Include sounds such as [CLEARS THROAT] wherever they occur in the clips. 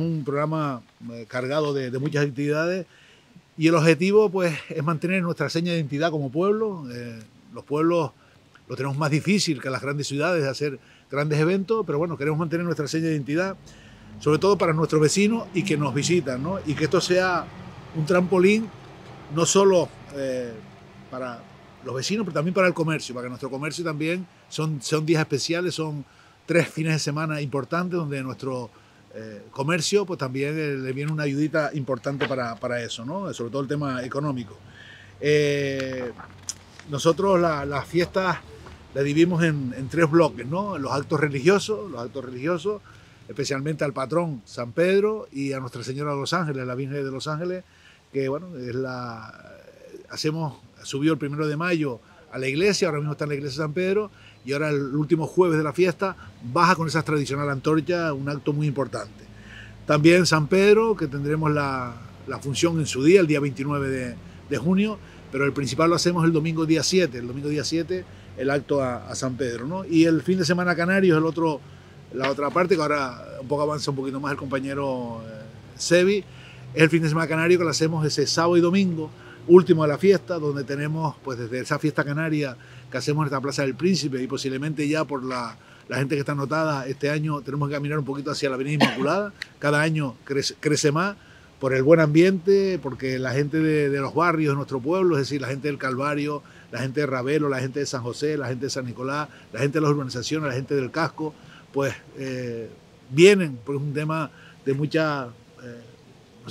un programa eh, cargado de, muchas actividades y el objetivo pues es mantener nuestra seña de identidad como pueblo. Eh, los pueblos lo tenemos más difícil que las grandes ciudades de hacer grandes eventos, pero bueno, queremos mantener nuestra seña de identidad, sobre todo para nuestros vecinos y que nos visitan, ¿no? Y que esto sea un trampolín no solo eh, para los vecinos, pero también para el comercio, para que nuestro comercio también son, son días especiales, son tres fines de semana importantes donde nuestro eh, comercio pues también eh, le viene una ayudita importante para, para, eso, ¿no? sobre todo el tema económico. nosotros las la fiestas la dividimos en, en, tres bloques, ¿no? los actos religiosos, los actos religiosos, especialmente al patrón San Pedro y a Nuestra Señora de los Ángeles, la Virgen de los Ángeles, que bueno, es la, hacemos, subió el primero de mayo a la iglesia, ahora mismo está en la iglesia de San Pedro, y ahora el último jueves de la fiesta baja con esa tradicional antorcha, un acto muy importante. También San Pedro, que tendremos la, la función en su día, el día 29 de, de, junio, pero el principal lo hacemos el domingo día 7, el domingo día 7 el acto a, a San Pedro, ¿no? Y el fin de semana canario es el otro, la otra parte, que ahora un poco avanza un poquito más el compañero eh, Sebi, es el fin de semana canario que lo hacemos ese sábado y domingo, último de la fiesta, donde tenemos, pues desde esa fiesta canaria que hacemos en esta Plaza del Príncipe y posiblemente ya por la, la gente que está anotada, este año tenemos que caminar un poquito hacia la Avenida Inmaculada, [COUGHS] cada año crece, crece más por el buen ambiente, porque la gente de, de, los barrios de nuestro pueblo, es decir, la gente del Calvario, la gente de Ravelo, la gente de San José, la gente de San Nicolás, la gente de las urbanizaciones, la gente del casco, pues eh, vienen, por un tema de mucha, eh,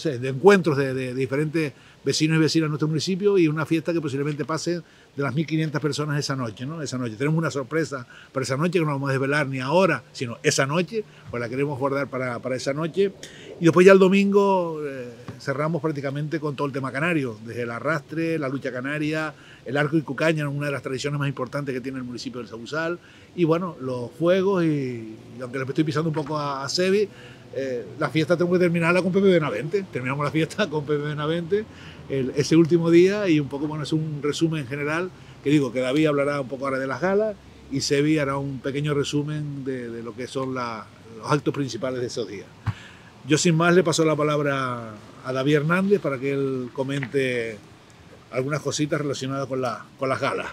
de encuentros de, de, diferentes vecinos y vecinas de nuestro municipio y una fiesta que posiblemente pase de las 1.500 personas esa noche, ¿no? Esa noche. Tenemos una sorpresa para esa noche que no vamos a desvelar ni ahora, sino esa noche, pues la queremos guardar para, para esa noche. Y después ya el domingo eh, cerramos prácticamente con todo el tema canario, desde el arrastre, la lucha canaria, el arco y cucaña, una de las tradiciones más importantes que tiene el municipio del Sausal, y bueno, los fuegos, y, y aunque le estoy pisando un poco a, a Sebi, eh, la fiesta tengo que terminarla con Pepe Benavente. Terminamos la fiesta con Pepe Benavente el, ese último día y un poco, bueno, es un resumen general que digo que David hablará un poco ahora de las galas y Sebi hará un pequeño resumen de, de lo que son la, los actos principales de esos días. Yo sin más le paso la palabra a David Hernández para que él comente algunas cositas relacionadas con, la, con las galas.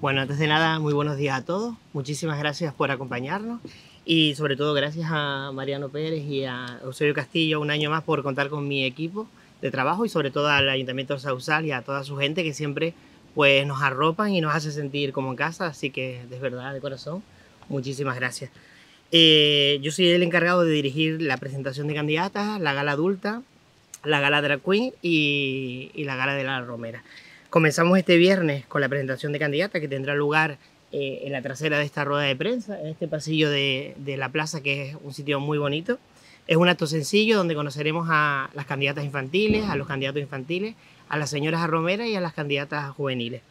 Bueno, antes de nada, muy buenos días a todos. Muchísimas gracias por acompañarnos y sobre todo gracias a Mariano Pérez y a Eusebio Castillo un año más por contar con mi equipo de trabajo y sobre todo al Ayuntamiento de Sausal y a toda su gente que siempre pues nos arropan y nos hace sentir como en casa, así que de verdad, de corazón, muchísimas gracias. Eh, yo soy el encargado de dirigir la presentación de candidatas, la gala adulta, la gala drag queen y, y la gala de la romera. Comenzamos este viernes con la presentación de candidatas que tendrá lugar eh, en la trasera de esta rueda de prensa, en este pasillo de, de, la plaza, que es un sitio muy bonito. Es un acto sencillo donde conoceremos a las candidatas infantiles, a los candidatos infantiles, a las señoras romeras y a las candidatas juveniles.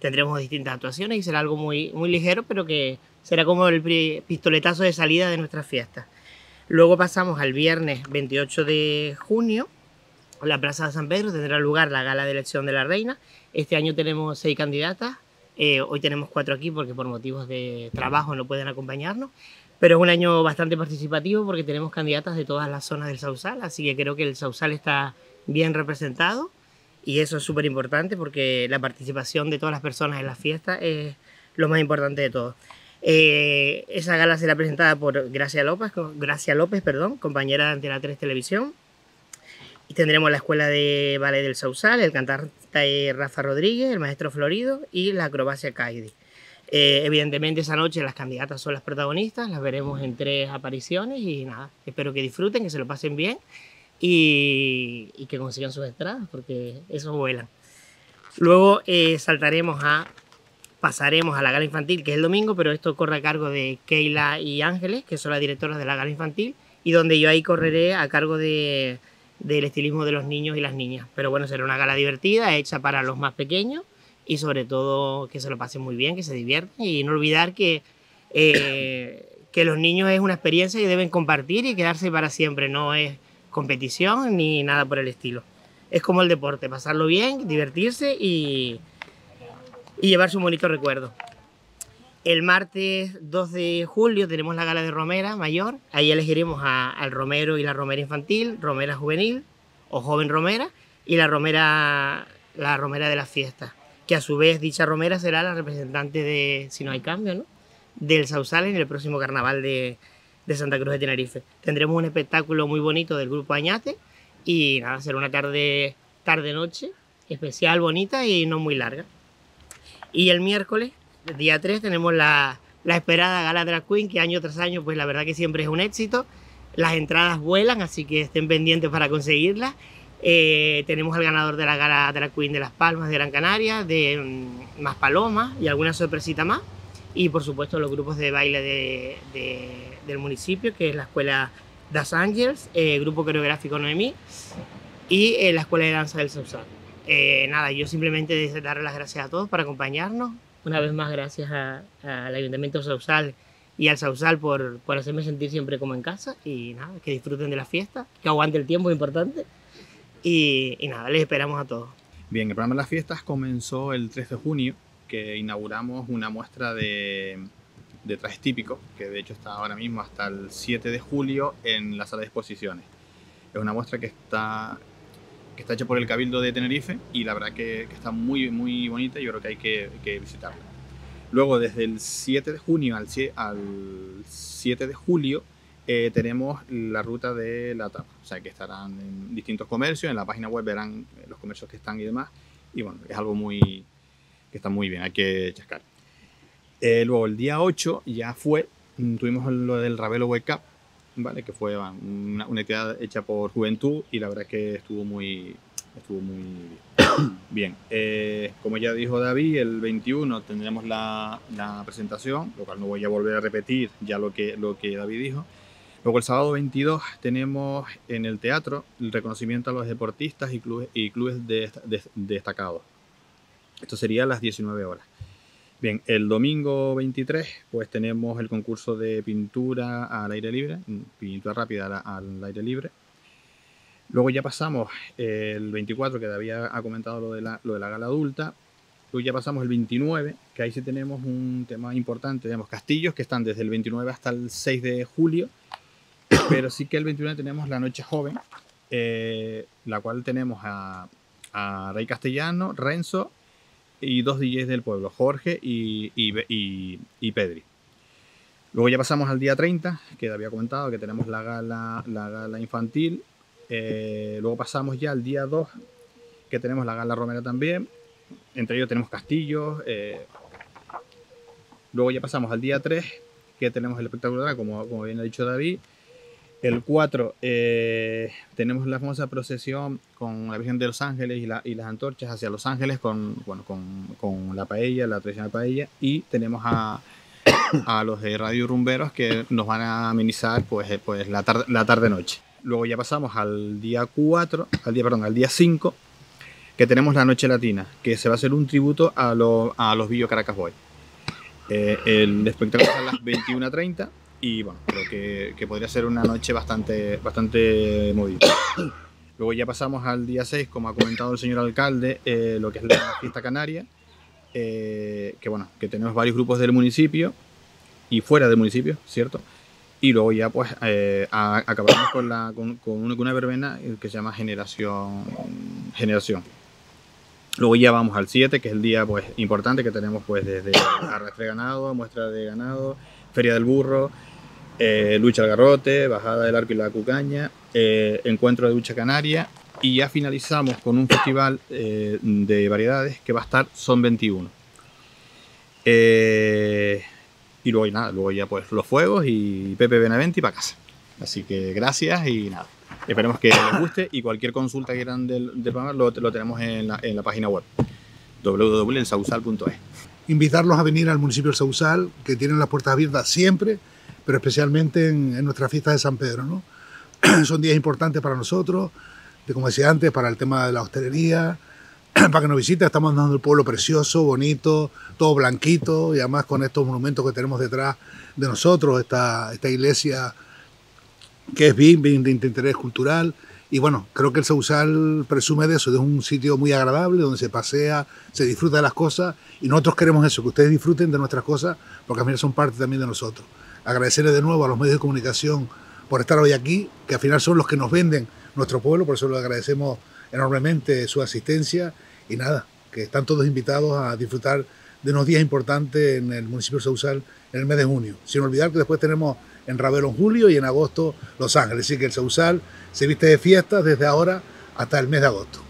Tendremos distintas actuaciones y será algo muy, muy ligero, pero que será como el pistoletazo de salida de nuestras fiestas. Luego pasamos al viernes 28 de junio. La Plaza de San Pedro tendrá lugar la gala de elección de la reina. Este año tenemos seis candidatas, eh, hoy tenemos cuatro aquí porque por motivos de trabajo no pueden acompañarnos, pero es un año bastante participativo porque tenemos candidatas de todas las zonas del Sausal, así que creo que el Sausal está bien representado y eso es súper importante porque la participación de todas las personas en la fiesta es lo más importante de todo. Eh, esa gala será presentada por Gracia López, Gracia López perdón, compañera de Antena 3 Televisión. Y tendremos la Escuela de Ballet del Sausal, el Rafa Rodríguez, el maestro Florido y la acrobacia Kaidi. Eh, evidentemente esa noche las candidatas son las protagonistas, las veremos en tres apariciones y nada, espero que disfruten, que se lo pasen bien y, y que consigan sus entradas porque eso vuelan. Luego eh, saltaremos a, pasaremos a la gala infantil que es el domingo, pero esto corre a cargo de Keila y Ángeles, que son las directoras de la gala infantil y donde yo ahí correré a cargo de del estilismo de los niños y las niñas. Pero bueno, será una gala divertida, hecha para los más pequeños y sobre todo que se lo pasen muy bien, que se diviertan y no olvidar que, eh, que los niños es una experiencia que deben compartir y quedarse para siempre, no es competición ni nada por el estilo. Es como el deporte, pasarlo bien, divertirse y, y llevarse un bonito recuerdo. El martes 2 de julio tenemos la gala de Romera mayor. Ahí elegiremos al Romero y la Romera infantil, Romera juvenil o joven Romera y la Romera, la Romera de la fiesta. Que a su vez dicha Romera será la representante de, si no hay cambio, ¿no? del Sausal en el próximo carnaval de, de Santa Cruz de Tenerife. Tendremos un espectáculo muy bonito del grupo Añate y nada, será una tarde, tarde-noche especial, bonita y no muy larga. Y el miércoles, día 3, tenemos la, la esperada Gala Drag Queen, que año tras año, pues la verdad que siempre es un éxito. Las entradas vuelan, así que estén pendientes para conseguirlas. Eh, tenemos al ganador de la Gala Drag Queen de Las Palmas de Gran Canaria, de mm, Más Palomas y alguna sorpresita más. Y por supuesto los grupos de baile de, del municipio, que es la Escuela Das Angels, el eh, Grupo Coreográfico Noemí y eh, la Escuela de Danza del Sausal. Eh, nada, yo simplemente darle las gracias a todos por acompañarnos. Una vez más, gracias al Ayuntamiento Sausal y al Sausal por, por hacerme sentir siempre como en casa. Y nada, que disfruten de la fiesta, que aguante el tiempo, es importante. Y, y nada, les esperamos a todos. Bien, el programa de las fiestas comenzó el 3 de junio, que inauguramos una muestra de, de trajes típicos, que de hecho está ahora mismo hasta el 7 de julio en la sala de exposiciones. Es una muestra que está que está hecha por el Cabildo de Tenerife y la verdad que, está muy, muy bonita y yo creo que hay que, visitarla. Luego, desde el 7 de junio al, al 7 de julio, eh, tenemos la ruta de la tapa, o sea que estarán en distintos comercios, en la página web verán los comercios que están y demás, y bueno, es algo muy que está muy bien, hay que chascar. Eh, luego el día 8 ya fue, tuvimos lo del Ravelo Wake Cup, ¿vale? Que fue una, una, actividad hecha por Juventud y la verdad que estuvo muy, estuvo muy [COUGHS] bien. Eh, como ya dijo David, el 21 tendremos la, la, presentación, lo cual no voy a volver a repetir ya lo que, lo que David dijo. Luego el sábado 22 tenemos en el teatro el reconocimiento a los deportistas y clubes, y clubes destacados. Esto sería a las 19 horas. Bien, el domingo 23 pues tenemos el concurso de pintura al aire libre, pintura rápida al aire libre. Luego ya pasamos el 24, que David ha comentado lo de, la, lo de la gala adulta. Luego ya pasamos el 29, que ahí sí tenemos un tema importante. Tenemos castillos que están desde el 29 hasta el 6 de julio. [COUGHS] Pero sí que el 29 tenemos la noche joven, eh, la cual tenemos a Rey Castellano, Renzo y dos DJs del pueblo, Jorge y, y, Pedri. Luego ya pasamos al día 30, que había comentado que tenemos la gala, la gala infantil. Eh, luego pasamos ya al día 2, que tenemos la gala romera también. Entre ellos tenemos castillos. Eh. luego ya pasamos al día 3, que tenemos el espectáculo, como, como bien ha dicho David. El 4 eh, tenemos la famosa procesión con la Virgen de los Ángeles y, las antorchas hacia Los Ángeles con, bueno, con, la paella, la tradicional paella. Y tenemos a, los de Radio Rumberos que nos van a amenizar pues, eh, pues la tarde-noche. Luego ya pasamos al día 4, al día, perdón, al día 5, que tenemos la Noche Latina, que se va a hacer un tributo a, a los Billo Caracas Boy. Eh, el espectáculo es a las 21.30 y bueno, creo que, podría ser una noche bastante, bastante movida. [COUGHS] Luego ya pasamos al día 6, como ha comentado el señor alcalde, eh, lo que es la fiesta canaria, eh, que bueno, que tenemos varios grupos del municipio y fuera del municipio, ¿cierto? Y luego ya pues eh, acabamos con, la, con, una, verbena que se llama Generación. Generación. Luego ya vamos al 7, que es el día pues importante que tenemos pues desde arrastre ganado, muestra de ganado, feria del burro, eh, lucha al garrote, bajada del arco y la cucaña, eh, encuentro de ducha canaria y ya finalizamos con un festival eh, de variedades que va a estar Son 21. y luego, nada, luego ya pues los fuegos y Pepe Benaventi para casa. Así que gracias y nada. Esperemos que les guste y cualquier consulta que quieran del, programa lo, tenemos en la, en la página web www.sausal.es. Invitarlos a venir al municipio de Sausal, que tienen las puertas abiertas siempre pero especialmente en, nuestra fiesta de San Pedro. ¿no? [CLEARS THROAT] Son días importantes para nosotros, de, como decía antes, para el tema de la hostelería, [CLEARS THROAT] para que nos visiten. Estamos dando el pueblo precioso, bonito, todo blanquito y además con estos monumentos que tenemos detrás de nosotros, esta, esta iglesia que es bien, bien de interés cultural Y bueno, creo que el Sausal presume de eso, de un sitio muy agradable, donde se pasea, se disfruta de las cosas, y nosotros queremos eso, que ustedes disfruten de nuestras cosas, porque al final son parte también de nosotros. Agradecerles de nuevo a los medios de comunicación por estar hoy aquí, que al final son los que nos venden nuestro pueblo, por eso les agradecemos enormemente su asistencia, y nada, que están todos invitados a disfrutar de unos días importantes en el municipio de Sausal en el mes de junio. Sin olvidar que después tenemos en Ravelo en julio y en agosto Los Ángeles. Así que el Sausal se viste de fiesta desde ahora hasta el mes de agosto.